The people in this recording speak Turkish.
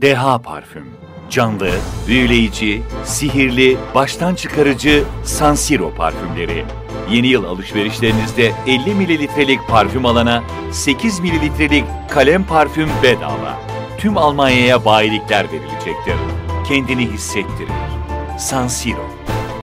Deha Parfüm. Canlı, büyüleyici, sihirli, baştan çıkarıcı San Siro parfümleri. Yeni yıl alışverişlerinizde 50 mililitrelik parfüm alana 8 mililitrelik kalem parfüm bedava. Tüm Almanya'ya bayilikler verilecektir. Kendini hissettirir. San Siro.